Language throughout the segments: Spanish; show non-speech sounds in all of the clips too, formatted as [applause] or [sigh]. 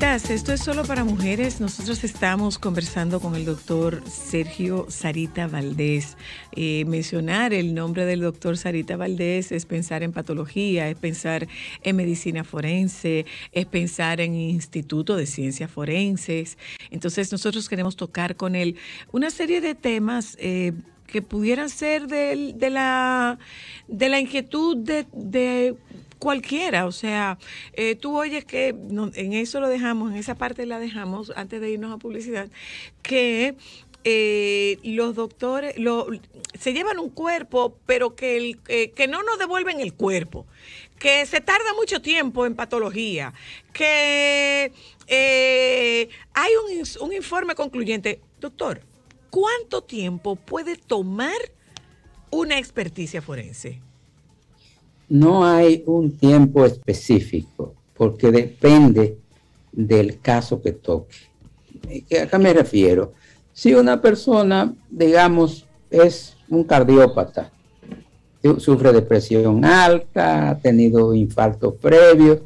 Esto es solo para mujeres. Nosotros estamos conversando con el doctor Sergio Sarita Valdés. Eh, mencionar el nombre del doctor Sarita Valdés es pensar en patología, es pensar en medicina forense, es pensar en Instituto de Ciencias Forenses. Entonces nosotros queremos tocar con él una serie de temas. Eh, que pudieran ser de, la, de la inquietud de cualquiera, o sea, eh, tú oyes que en eso lo dejamos, en esa parte la dejamos antes de irnos a publicidad, que eh, los doctores se llevan un cuerpo, pero que, el, eh, que no nos devuelven el cuerpo, que se tarda mucho tiempo en patología, que hay un, un informe concluyente. Doctor, ¿cuánto tiempo puede tomar una experticia forense? No hay un tiempo específico, porque depende del caso que toque. ¿A qué me refiero? Si una persona, digamos, es un cardiópata, sufre de presión alta, ha tenido infarto previo,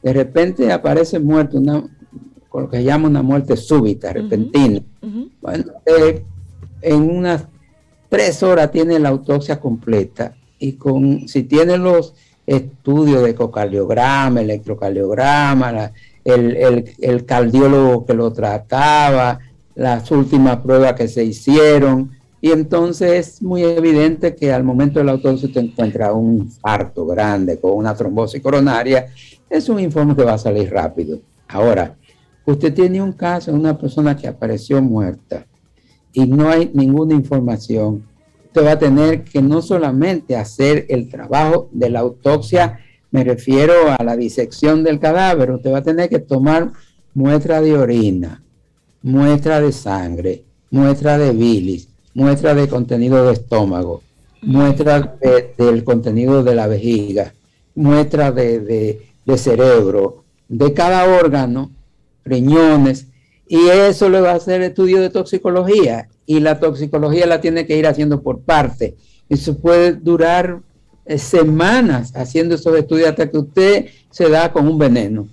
de repente aparece muerto, una, con lo que se llama una muerte súbita, repentina. Bueno, eh, en unas tres horas tiene la autopsia completa y con si tiene los estudios de ecocardiograma, electrocardiograma, el, cardiólogo que lo trataba, las últimas pruebas que se hicieron, y entonces es muy evidente que al momento de la autopsia te encuentra un infarto grande con una trombosis coronaria, es un informe que va a salir rápido. Ahora, usted tiene un caso de una persona que apareció muerta y no hay ninguna información usted va a tener que no solamente hacer el trabajo de la autopsia, me refiero a la disección del cadáver, usted va a tener que tomar muestra de orina, muestra de sangre, muestra de bilis, muestra de contenido de estómago, muestra del contenido de la vejiga, muestra de cerebro, de cada órgano, riñones, y eso le va a hacer estudio de toxicología y la toxicología la tiene que ir haciendo por parte. Eso puede durar eh, semanas haciendo esos estudios hasta que usted se da con un veneno.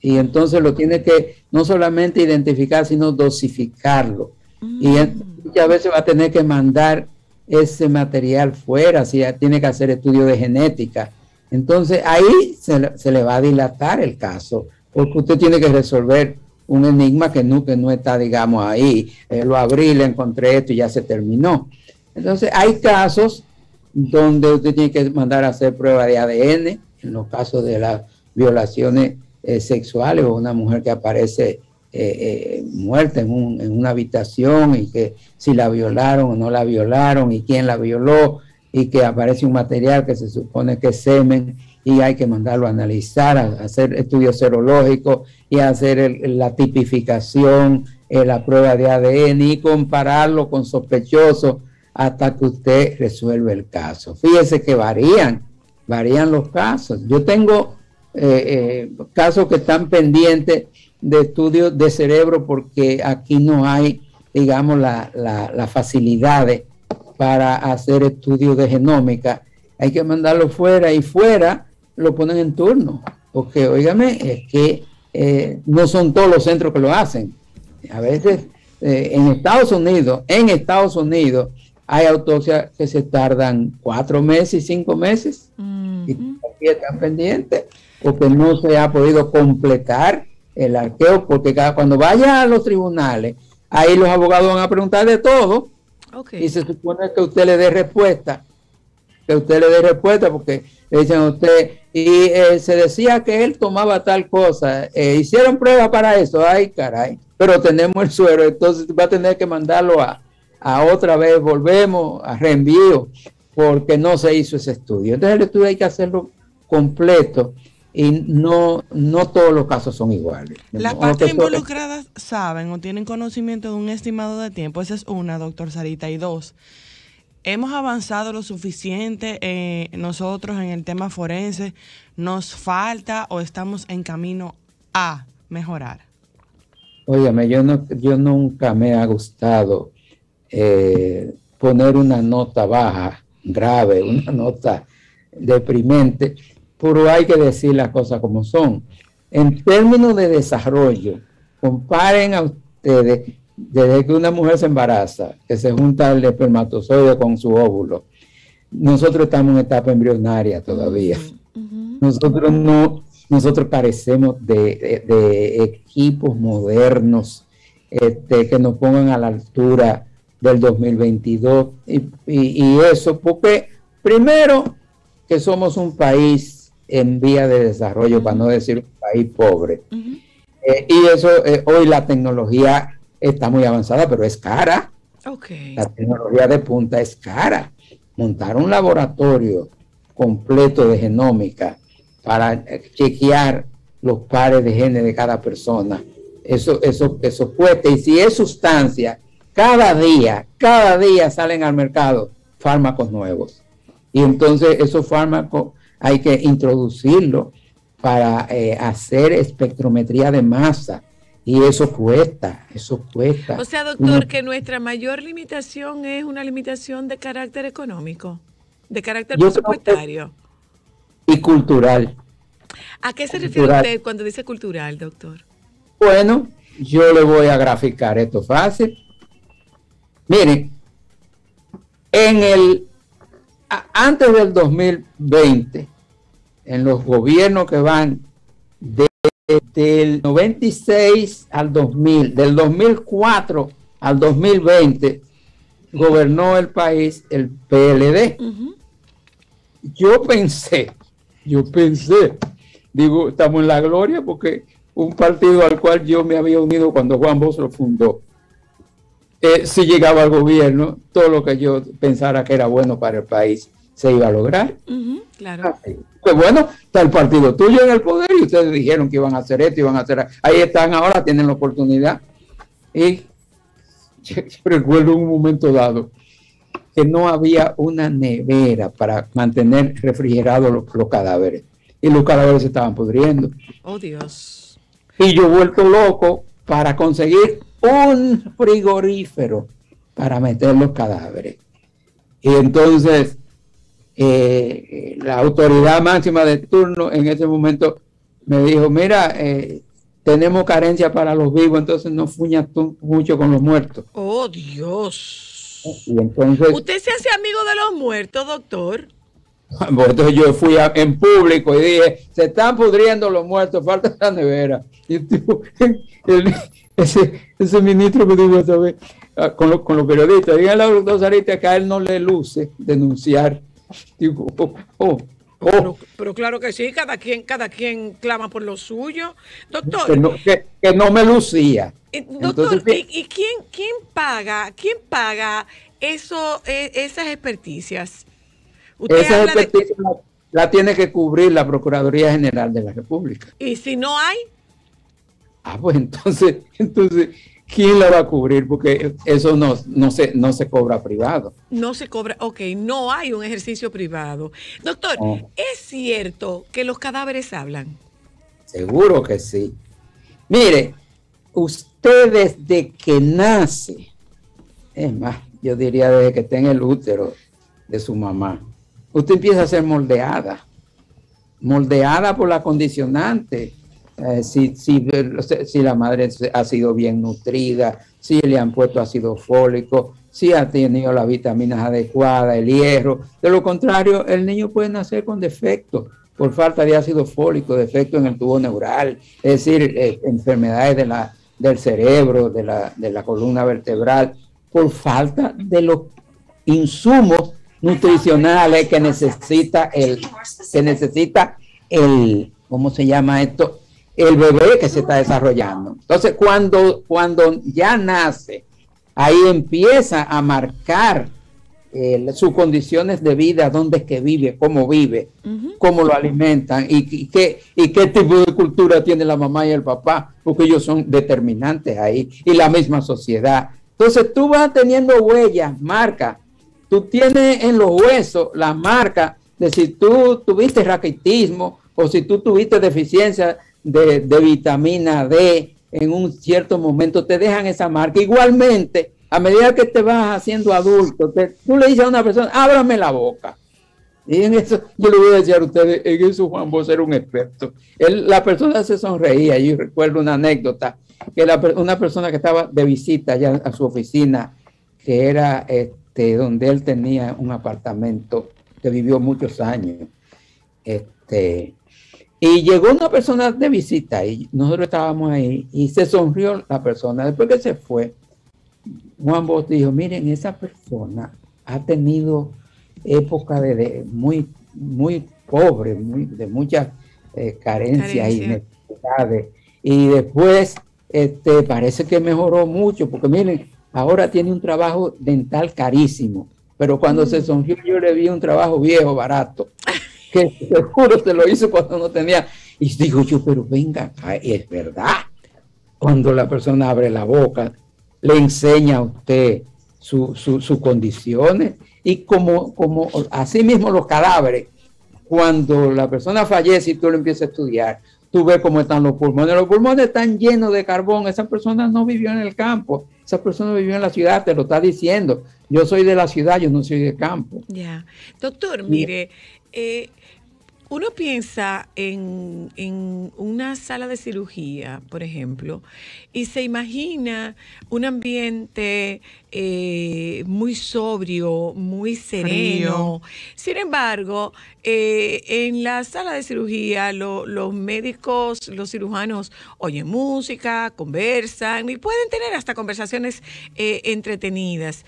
Y entonces lo tiene que no solamente identificar, sino dosificarlo. Y mm. muchas veces va a tener que mandar ese material fuera, si tiene que hacer estudios de genética. Entonces ahí se, se, le va a dilatar el caso, porque usted tiene que resolver un enigma que no, que no está, digamos, ahí. Eh, lo abrí, le encontré esto y ya se terminó. Entonces, hay casos donde usted tiene que mandar a hacer prueba de ADN, en los casos de las violaciones eh, sexuales o una mujer que aparece eh, muerta en, un, en, una habitación y que si la violaron o no la violaron y quién la violó y que aparece un material que se supone que es semen y hay que mandarlo a analizar, a hacer estudios serológicos y hacer la tipificación, eh, la prueba de ADN y compararlo con sospechosos hasta que usted resuelve el caso. Fíjese que varían, varían los casos. Yo tengo eh, eh, casos que están pendientes de estudios de cerebro porque aquí no hay, digamos, las la, facilidades para hacer estudios de genómica. Hay que mandarlo fuera y fuera lo ponen en turno, porque, oígame, es que eh, no son todos los centros que lo hacen. A veces eh, en Estados Unidos, en Estados Unidos, hay autopsias que se tardan cuatro meses y cinco meses y aquí están pendientes porque no se ha podido completar el arqueo, porque cada, cuando vaya a los tribunales, ahí los abogados van a preguntar de todo y se supone que usted le dé respuesta, que usted le dé respuesta porque le dicen a usted, y eh, se decía que él tomaba tal cosa. Eh, hicieron prueba para eso, ay caray, pero tenemos el suero, entonces va a tener que mandarlo a, otra vez, volvemos a reenvío, porque no se hizo ese estudio. Entonces el estudio hay que hacerlo completo y no, no todos los casos son iguales. Las partes involucradas saben o tienen conocimiento de un estimado de tiempo, esa es una, doctor Sarita, y dos, hemos avanzado lo suficiente eh, nosotros en el tema forense, nos falta o estamos en camino a mejorar. Óyame, yo, no, yo nunca me ha gustado eh, poner una nota baja, grave, [laughs] una nota deprimente, pero hay que decir las cosas como son. en términos de desarrollo, comparen a ustedes desde que una mujer se embaraza, que se junta el espermatozoide con su óvulo. Nosotros estamos en etapa embrionaria todavía. Nosotros no, nosotros carecemos de, equipos modernos este, que nos pongan a la altura del 2022. Y, eso, porque primero que somos un país en vía de desarrollo, para no decir un país pobre. Eh, y eso, eh, hoy la tecnología está muy avanzada, pero es cara. La tecnología de punta es cara. Montar un laboratorio completo de genómica para chequear los pares de genes de cada persona, eso, eso, eso cuesta. Y si es sustancia, cada día, cada día salen al mercado fármacos nuevos. Y entonces esos fármacos hay que introducirlos para eh, hacer espectrometría de masa y eso cuesta, eso cuesta. O sea, doctor, que nuestra mayor limitación es una limitación de carácter económico, de carácter presupuestario. Y cultural. ¿A qué se refiere usted cuando dice cultural, doctor? Bueno, yo le voy a graficar esto fácil. Miren, en el antes del 2020, en los gobiernos que van de del 96 al 2000, del 2004 al 2020, gobernó el país el PLD. Yo pensé, yo pensé, digo, estamos en la gloria porque un partido al cual yo me había unido cuando Juan Bosch lo fundó, eh, si llegaba al gobierno, todo lo que yo pensara que era bueno para el país se iba a lograr. claro. Pues bueno, está el partido tuyo en el poder y ustedes dijeron que iban a hacer esto, iban a hacer. Ahí están ahora, tienen la oportunidad. Y recuerdo un momento dado que no había una nevera para mantener refrigerados los, cadáveres. Y los cadáveres se estaban pudriendo. Oh, Dios. Y yo vuelto loco para conseguir un frigorífero para meter los cadáveres. Y entonces eh, la autoridad máxima de turno en ese momento me dijo, mira, eh, tenemos carencia para los vivos, entonces no fuñas tú mucho con los muertos. Oh, Dios. ¿Usted se hace amigo de los muertos, doctor? [laughs] entonces yo fui en público y dije, se están pudriendo los muertos, falta la nevera. Y [laughs] ese, ese, ministro me dijo esa vez, ah, con, los periodistas, díganle a los dos que a él no le luce denunciar Digo, oh, oh, oh. Pero, claro que sí, cada quien, cada quien clama por lo suyo. Doctor. Que no, me lucía. Eh, doctor, ¿y, quién, quién paga, quién paga eso, e, esas experticias? Esas experticias la, tiene que cubrir la Procuraduría General de la República. ¿Y si no hay? Ah, pues entonces, [laughs] entonces ¿quién la va a cubrir? Porque eso no, no, se, no se cobra privado. No se cobra, ok, no hay un ejercicio privado. Doctor, ¿es cierto que los cadáveres hablan? Seguro que sí. Mire, usted desde que nace, es más, yo diría desde que está en el útero de su mamá, usted empieza a ser moldeada, moldeada por la condicionante eh, si, si, si, la madre ha sido bien nutrida, si le han puesto ácido fólico, si ha tenido las vitaminas adecuadas, el hierro. De lo contrario, el niño puede nacer con defecto por falta de ácido fólico, defecto en el tubo neural, es decir, eh, enfermedades de la, del cerebro, de la, de la columna vertebral, por falta de los insumos nutricionales que necesita el, que necesita el, ¿cómo se llama esto? El bebé que se está desarrollando. Entonces, cuando, cuando ya nace, ahí empieza a marcar eh, sus condiciones de vida, dónde es que vive, cómo vive, cómo lo alimentan y, qué, y qué tipo de cultura tiene la mamá y el papá, porque ellos son determinantes ahí, y la misma sociedad. Entonces tú vas teniendo huellas, marca. Tú tienes en los huesos la marca de si tú tuviste raquitismo o si tú tuviste deficiencia de, vitamina D en un cierto momento, te dejan esa marca. Igualmente, a medida que te vas haciendo adulto, tú le dices a una persona, ábrame la boca. Y en eso, yo le voy a decir a ustedes, en eso Juan Bosch era un experto. Él, la persona se sonreía. Yo recuerdo una anécdota, que una persona que estaba de visita allá a su oficina, que era este, donde él tenía un apartamento, que vivió muchos años. Este, y llegó una persona de visita y nosotros estábamos ahí y se sonrió la persona. Después que se fue, Juan Bosch dijo, miren, esa persona ha tenido época de, muy, muy pobre, muy, de muchas eh, carencias y necesidades. Y después este, parece que mejoró mucho, porque miren, ahora tiene un trabajo dental carísimo, pero cuando se mm. sonrió yo le vi un trabajo viejo, barato, que seguro se lo hizo cuando no tenía. Y digo yo, pero venga, es verdad. Cuando la persona abre la boca, le enseña a usted sus condiciones y como, como así mismo los cadáveres, cuando la persona fallece y tú lo empiezas a estudiar, tú ves cómo están los pulmones. Los pulmones están llenos de carbón. Esa persona no vivió en el campo. Esa persona vivió en la ciudad, te lo está diciendo. Yo soy de la ciudad, yo no soy de campo. Ya. Doctor, mire, eh, uno piensa en, una sala de cirugía, por ejemplo, y se imagina un ambiente eh, muy sobrio, muy sereno. Sin embargo, eh, en la sala de cirugía los médicos, los cirujanos oyen música, conversan y pueden tener hasta conversaciones eh, entretenidas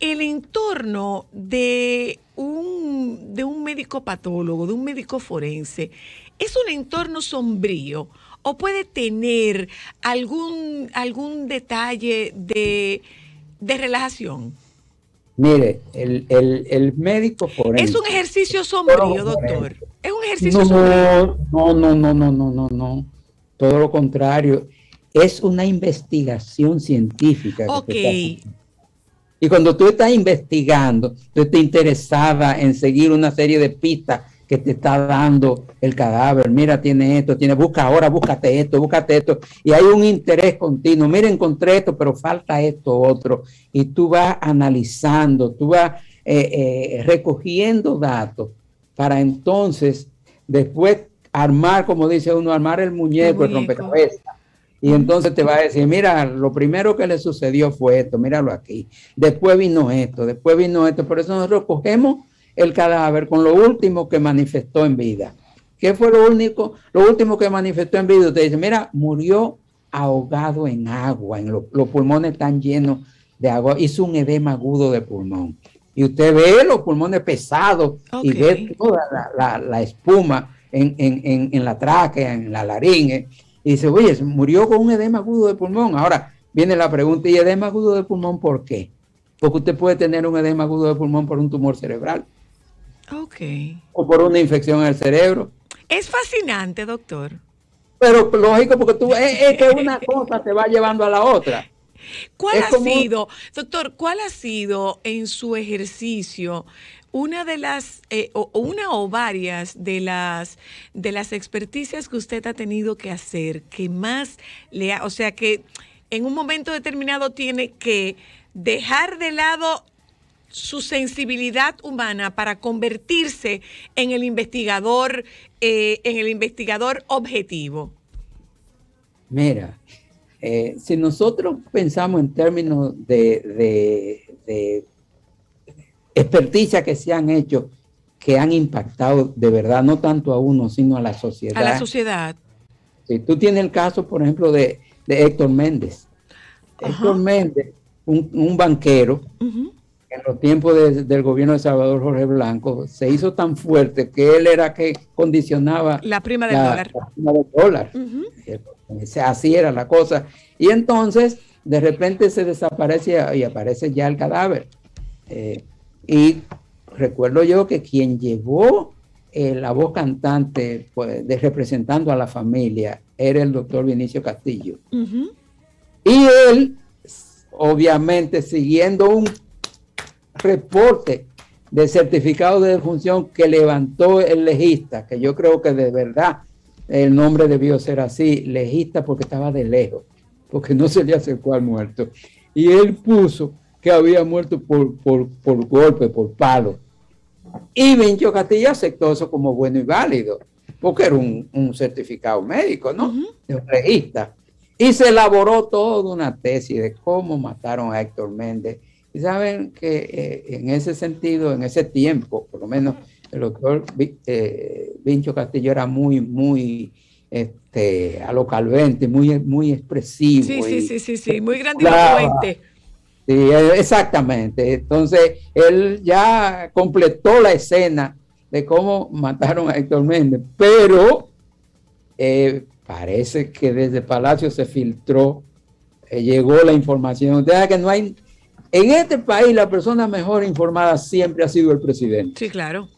el entorno de un, de un médico patólogo, de un médico forense, es un entorno sombrío o puede tener algún, algún detalle de, relajación? Mire, el, médico forense. Es un ejercicio sombrío, doctor. Es un ejercicio no, sombrío. No, no, no, no, no, no, no. Todo lo contrario. Es una investigación científica. Ok. Y cuando tú estás investigando, tú estás interesada en seguir una serie de pistas que te está dando el cadáver. Mira, tiene esto, tiene, busca ahora, búscate esto, búscate esto. Y hay un interés continuo. Mira, encontré esto, pero falta esto, otro. Y tú vas analizando, tú vas eh, eh, recogiendo datos para entonces después armar, como dice uno, armar el muñeco, el, el rompecabezas y entonces te va a decir, mira, lo primero que le sucedió fue esto, míralo aquí. Después vino esto, después vino esto. Por eso nosotros cogemos el cadáver con lo último que manifestó en vida. ¿Qué fue lo único, lo último que manifestó en vida? Usted dice, mira, murió ahogado en agua, en los pulmones están llenos de agua, hizo un edema agudo de pulmón. Y usted ve los pulmones pesados y ve toda la, espuma en, en, la tráquea, en la laringe y dice, oye, murió con un edema agudo de pulmón. Ahora viene la pregunta, ¿y edema agudo de pulmón por qué? Porque usted puede tener un edema agudo de pulmón por un tumor cerebral. Ok. O por una infección en el cerebro. Es fascinante, doctor. Pero lógico, porque tú es, que una cosa te va llevando a la otra. ¿Cuál ha sido, doctor, cuál ha sido en su ejercicio una de las, eh, o una o varias de las, de las experticias que usted ha tenido que hacer, que más le ha, o sea, que en un momento determinado tiene que dejar de lado su sensibilidad humana para convertirse en el investigador, eh, en el investigador objetivo? Mira, eh, si nosotros pensamos en términos de, de experticias que se han hecho que han impactado de verdad, no tanto a uno, sino a la sociedad. A la sociedad. Si tú tienes el caso, por ejemplo, de, Héctor Méndez. Héctor Méndez, un, banquero, en los tiempos del gobierno de Salvador Jorge Blanco, se hizo tan fuerte que él era que condicionaba la prima del dólar. La prima del dólar. Así era la cosa. Y entonces, de repente se desaparece y aparece ya el cadáver. Eh, y recuerdo yo que quien llevó eh, la voz cantante pues, de representando a la familia era el doctor Vinicio Castillo. Y él, obviamente, siguiendo un reporte de certificado de defunción que levantó el legista, que yo creo que de verdad el nombre debió ser así, legista porque estaba de lejos, porque no se le acercó al muerto. Y él puso que había muerto por, por, por golpe, por palo. Y Vincho Castillo aceptó eso como bueno y válido, porque era un, certificado médico, ¿no? De un regista. Y se elaboró toda una tesis de cómo mataron a Héctor Méndez. Y saben que eh, en ese sentido, en ese tiempo, por lo menos el doctor eh, Vincho Castillo era muy, muy este, a lo calvente, muy, muy expresivo. Sí, sí, sí, sí, sí, muy grandilocuente. Sí, eh, exactamente. Entonces, él ya completó la escena de cómo mataron a Héctor Méndez, pero eh, parece que desde Palacio se filtró, eh, llegó la información. Usted que no hay, en este país la persona mejor informada siempre ha sido el presidente. Sí, claro.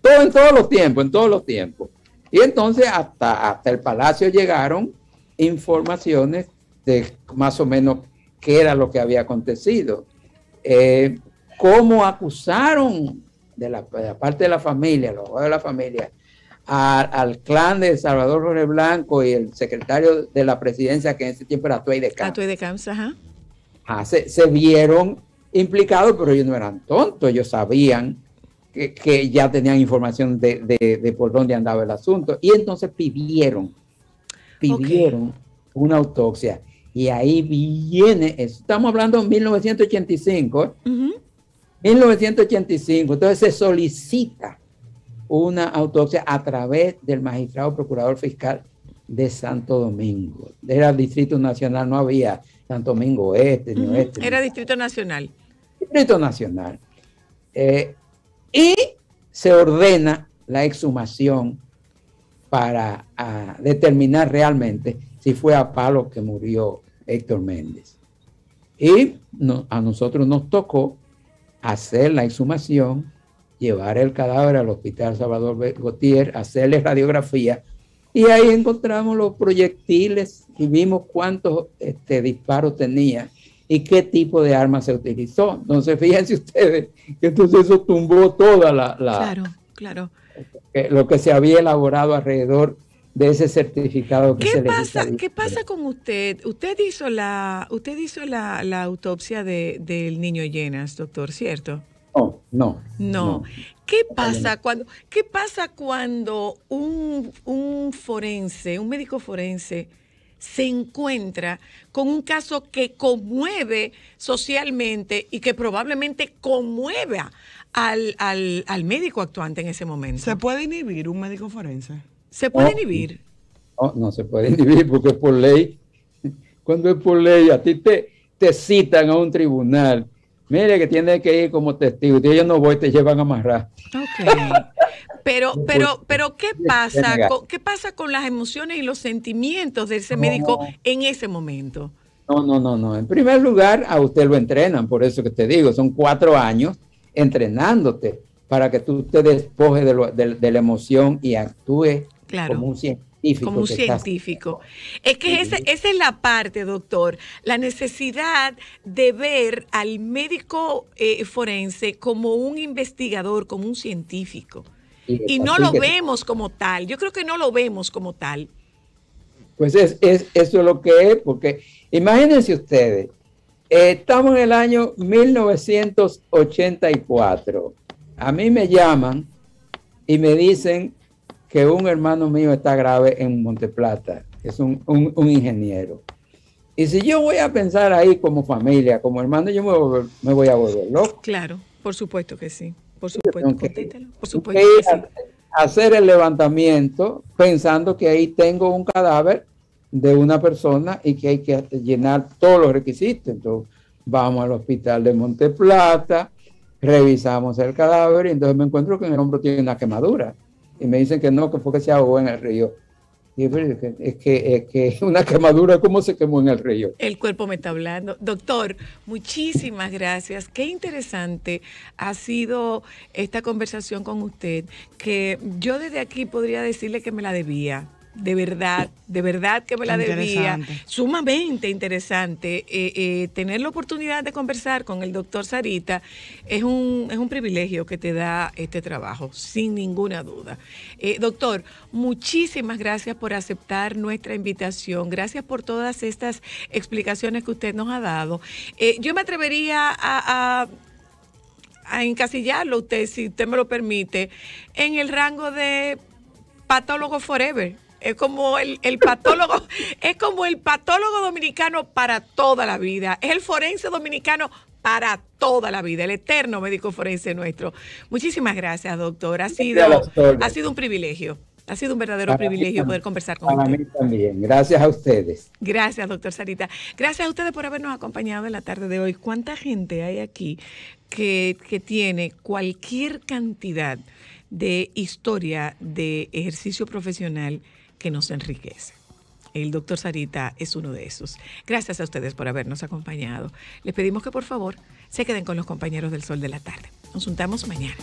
Todo en todos los tiempos, en todos los tiempos. Y entonces hasta, hasta el Palacio llegaron informaciones de más o menos qué era lo que había acontecido. Eh, cómo acusaron de la, parte de la familia, los de la familia, al clan de Salvador Jorge Blanco y el secretario de la presidencia, que en ese tiempo era Tuey de Camps. De Camps, ajá. Ah, se, vieron implicados, pero ellos no eran tontos, ellos sabían que, ya tenían información de, por dónde andaba el asunto. Y entonces pidieron, pidieron una autopsia. Y ahí viene, estamos hablando de 1985, 1985, entonces se solicita una autopsia a través del magistrado procurador fiscal de Santo Domingo. Era Distrito Nacional, no había Santo Domingo Este ni Oeste. Era Distrito Nacional. Distrito Nacional. Eh, y se ordena la exhumación para ah, determinar realmente si fue a palo que murió Héctor Méndez. Y a nosotros nos tocó hacer la exhumación, llevar el cadáver al Hospital Salvador Gautier, hacerle radiografía, y ahí encontramos los proyectiles y vimos cuántos este, disparos tenía y qué tipo de arma se utilizó. Entonces, [laughs] fíjense ustedes que entonces eso tumbó toda la... claro, claro. Lo que se había elaborado alrededor de ese certificado que ¿Qué se pasa, ¿Qué pasa con usted? Usted hizo la, usted hizo la, autopsia de, del niño Llenas, doctor, ¿cierto? No, no. No. ¿Qué pasa cuando, qué pasa cuando un, un forense, un médico forense, se encuentra con un caso que conmueve socialmente y que probablemente conmueva al, al, al médico actuante en ese momento? ¿Se puede inhibir un médico forense? ¿Se puede inhibir? No, no se puede inhibir porque por ley, cuando es por ley, a ti te, te citan a un tribunal. Mire que tiene que ir como testigo. Y ellos no voy, te llevan a amarrar. Ok. Pero, [laughs] pero, pero, ¿qué pasa? Con, ¿Qué pasa con las emociones y los sentimientos de ese médico en ese momento? No, no, no, no. En primer lugar, a usted lo entrenan, por eso que te digo, son cuatro años entrenándote para que tú te despojes de la emoción y actúes como un científico. Como un científico. Es que esa es la parte, doctor, la necesidad de ver al médico eh, forense como un investigador, como un científico. Y, no lo vemos como tal. Yo creo que no lo vemos como tal. Pues es, eso es lo que es, porque imagínense ustedes, eh, estamos en el año 1984. A mí me llaman y me dicen que un hermano mío está grave en Monteplata, es un, ingeniero. Y si yo voy a pensar ahí como familia, como hermano, yo me, voy a volver loco. Claro, por supuesto que sí. Por supuesto, por supuesto que sí. Hacer el levantamiento pensando que ahí tengo un cadáver de una persona y que hay que llenar todos los requisitos. Entonces, vamos al hospital de Monteplata, revisamos el cadáver y entonces me encuentro que en el hombro tiene una quemadura y me dicen que no, que fue que se ahogó en el río. Y es que, es que, es [laughs] una quemadura, ¿cómo se quemó en el río? El cuerpo me está hablando. Doctor, muchísimas gracias. Qué interesante ha sido esta conversación con usted, que yo desde aquí podría decirle que me la debía de verdad, de verdad que me la debía. Sumamente interesante. Eh, eh, tener la oportunidad de conversar con el doctor Sarita es un, es un privilegio que te da este trabajo, sin ninguna duda. Eh, doctor, muchísimas gracias por aceptar nuestra invitación. Gracias por todas estas explicaciones que usted nos ha dado. yo me atrevería a a encasillarlo usted, si usted me lo permite, en el rango de patólogo forever. Es como el, el, patólogo, [laughs] es como el patólogo dominicano para toda la vida. Es el forense dominicano para toda la vida, el eterno médico forense nuestro. Muchísimas gracias, doctor. Ha sido, ha sido un privilegio. Ha sido un verdadero privilegio poder conversar con usted. Para mí también. Gracias a ustedes. Gracias, doctor Sarita. Gracias a ustedes por habernos acompañado en la tarde de hoy. ¿Cuánta gente hay aquí que, que tiene cualquier cantidad de historia de ejercicio profesional que nos enriquece? El doctor Sarita es uno de esos. Gracias a ustedes por habernos acompañado. Les pedimos que por favor se queden con los compañeros del Sol de la Tarde. Nos juntamos mañana.